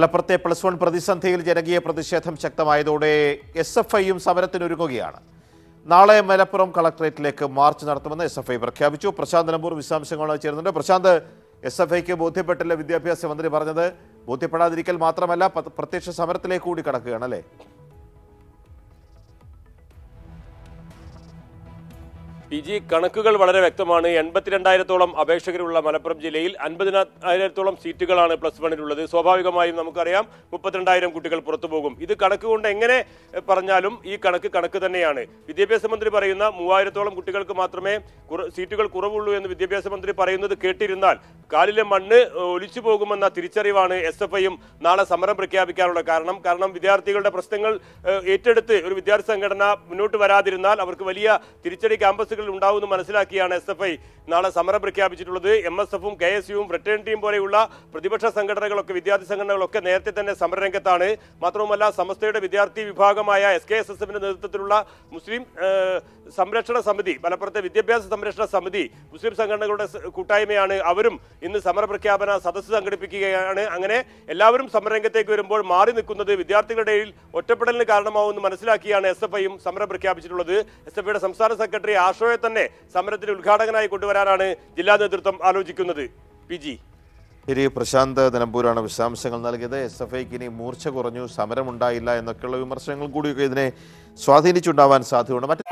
മലപ്പുറത്തെ plus one പ്രതിസന്ധിയിൽ ജനകീയ പ്രതിഷേധം ശക്തമായതോടെ എസ് എഫ് ഐയും സമരത്തിനൊരുങ്ങുകയാണ്. നാളെ മലപ്പുറം കളക്ടറേറ്റിലേക്ക് മാർച്ച് നടത്തുമെന്ന് എസ് എഫ് ഐ പ്രഖ്യാപിച്ചു. പ്രശാന്ത് നിലമ്പൂർ വിശദാംശങ്ങളുമായി ചേരുന്നുണ്ട്. പ്രശാന്ത് എസ് എഫ് ഐക്ക് ബോധ്യപ്പെട്ടില്ല വിദ്യാഭ്യാസ മന്ത്രി പറഞ്ഞത്. ബോധ്യപ്പെടാതിരിക്കൽ മാത്രമല്ല പ്രത്യക്ഷ സമരത്തിലേക്ക് കൂടി കടക്കുകയാണ് അല്ലേ പി ജി കണക്കുകൾ വളരെ വ്യക്തമാണ്. എൺപത്തിരണ്ടായിരത്തോളം അപേക്ഷകരുള്ള മലപ്പുറം ജില്ലയിൽ അൻപതിനായിരത്തോളം സീറ്റുകളാണ് പ്ലസ് വണ്ണിലുള്ളത്. സ്വാഭാവികമായും നമുക്കറിയാം മുപ്പത്തിരണ്ടായിരം കുട്ടികൾ പുറത്തു പോകും ഇത് കണക്ക് കൊണ്ട് എങ്ങനെ പറഞ്ഞാലും ഈ കണക്ക് കണക്ക് തന്നെയാണ്. വിദ്യാഭ്യാസ മന്ത്രി പറയുന്ന മൂവായിരത്തോളം കുട്ടികൾക്ക് മാത്രമേ സീറ്റുകൾ കുറവുള്ളൂ എന്ന് വിദ്യാഭ്യാസ മന്ത്രി പറയുന്നത് കേട്ടിരുന്നാൽ കാലിലെ മണ്ണ് ഒലിച്ചു പോകുമെന്ന തിരിച്ചറിവാണ് എസ് എഫ് ഐയും നാളെ സമരം പ്രഖ്യാപിക്കാനുള്ള കാരണം. കാരണം വിദ്യാർത്ഥികളുടെ പ്രശ്നങ്ങൾ ഏറ്റെടുത്ത് ഒരു വിദ്യാർത്ഥി സംഘടന മുന്നോട്ട് വരാതിരുന്നാൽ അവർക്ക് വലിയ തിരിച്ചടി ക്യാമ്പസുകളിൽ ഉണ്ടാവുമെന്ന് മനസ്സിലാക്കിയാണ് എസ് എഫ് ഐ നാളെ സമരം പ്രഖ്യാപിച്ചിട്ടുള്ളത്. എം എസ് എഫും കെ എസ് യുവും ഫ്രറ്റേണിറ്റിയും പോലെയുള്ള പ്രതിപക്ഷ സംഘടനകളൊക്കെ വിദ്യാർത്ഥി സംഘടനകളൊക്കെ നേരത്തെ തന്നെ സമരരംഗത്താണ്. മാത്രവുമല്ല സമസ്തയുടെ വിദ്യാർത്ഥി വിഭാഗമായ എസ് കെ എസ് എസ് എഫിന്റെ നേതൃത്വത്തിലുള്ള മുസ്ലിം സംരക്ഷണ സമിതി മലപ്പുറത്തെ വിദ്യാഭ്യാസ സംരക്ഷണ സമിതി മുസ്ലിം സംഘടനകളുടെ കൂട്ടായ്മയാണ്. അവരും ഇന്ന് സമരപ്രഖ്യാപന സദസ്സ് സംഘടിപ്പിക്കുകയാണ്. അങ്ങനെ എല്ലാവരും സമരരംഗത്തേക്ക് വരുമ്പോൾ മാറി നിൽക്കുന്നത് വിദ്യാർത്ഥികളുടെ ഇടയിൽ ഒറ്റപ്പെടലിന് കാരണമാവുമെന്ന് മനസ്സിലാക്കിയാണ് എസ് എഫ് ഐയും സമരം പ്രഖ്യാപിച്ചിട്ടുള്ളത് എസ് എഫ് ഐയുടെ സംസ്ഥാന സെക്രട്ടറി ആഷോയെ തന്നെ സമരത്തിന് ഉദ്ഘാടകനായി കൊണ്ടുവരാനാണ് ജില്ലാ നേതൃത്വം ആലോചിക്കുന്നത്. P G. ശരി പ്രശാന്ത് നിലമ്പൂരാണ് വിശദാംശങ്ങൾ നൽകിയത്. എസ് എഫ് ഐക്ക് ഇനി മൂർച്ച കുറഞ്ഞു സമരമുണ്ടായില്ല എന്നൊക്കെയുള്ള വിമർശനങ്ങൾ കൂടിയൊക്കെ ഇതിനെ സ്വാധീനിച്ചുണ്ടാവാൻ സാധ്യതയുണ്ട്.